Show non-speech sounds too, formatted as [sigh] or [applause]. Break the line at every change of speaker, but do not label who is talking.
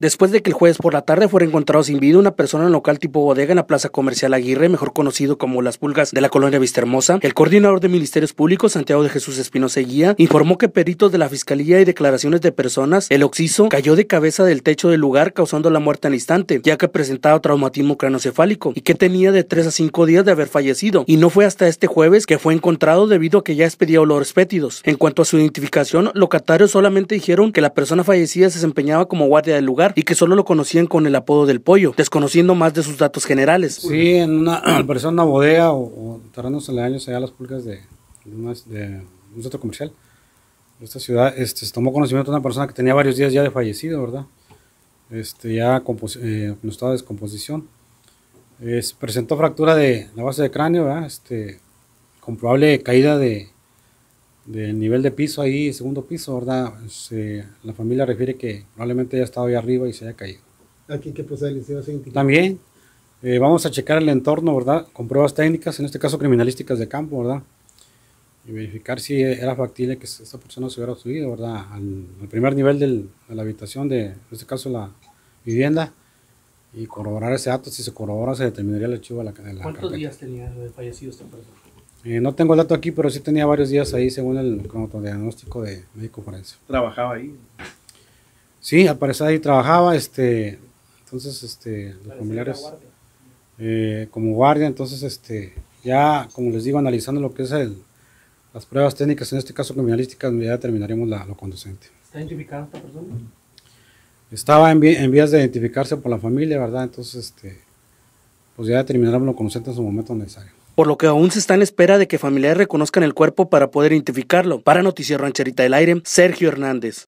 Después de que el jueves por la tarde fuera encontrado sin vida una persona en local tipo bodega en la Plaza Comercial Aguirre, mejor conocido como Las Pulgas de la colonia Vistahermosa, el coordinador de Ministerios Públicos, Santiago de Jesús Espinosa Guía, informó que peritos de la Fiscalía y declaraciones de personas, el occiso cayó de cabeza del techo del lugar causando la muerte al instante, ya que presentaba traumatismo cranocefálico y que tenía de 3 a 5 días de haber fallecido, y no fue hasta este jueves que fue encontrado debido a que ya expedía olores fétidos. En cuanto a su identificación, locatarios solamente dijeron que la persona fallecida se desempeñaba como guardia del lugar y que solo lo conocían con el apodo del pollo, desconociendo más de sus datos generales.
Sí, en una, [clears throat] al una bodega o, o terrenos aledaños allá a las pulgas de, un centro comercial de esta ciudad, este, se tomó conocimiento de una persona que tenía varios días ya de fallecido, ¿verdad? Este, ya eh, en estado de descomposición. Es, presentó fractura de la base de cráneo, ¿verdad? Este, con probable caída de, del nivel de piso ahí, segundo piso, ¿verdad? Se, la familia refiere que probablemente haya estado ahí arriba y se haya caído.
¿Aquí qué procede?
También eh, vamos a checar el entorno, ¿verdad? Con pruebas técnicas, en este caso criminalísticas de campo, ¿verdad? Y verificar si era factible que esta persona se hubiera subido, ¿verdad? Al, al primer nivel del, de la habitación, de, en este caso la vivienda, y corroborar ese dato. Si se corrobora, se determinaría el archivo de la, de la
¿Cuántos carpeta. días tenía fallecido esta persona?
Eh, no tengo el dato aquí, pero sí tenía varios días ahí según el diagnóstico de médico forense.
¿Trabajaba ahí?
Sí, al parecer ahí trabajaba, este, entonces, este, los familiares, eh, como guardia, entonces, este, ya, como les digo, analizando lo que es el, las pruebas técnicas, en este caso criminalísticas, ya determinaremos la, lo conducente.
¿Está identificada esta persona?
Estaba en, en, vías de identificarse por la familia, ¿verdad? Entonces, este, pues ya determinaremos lo conducente en su momento necesario
por lo que aún se está en espera de que familiares reconozcan el cuerpo para poder identificarlo. Para Noticiero Rancherita del Aire, Sergio Hernández.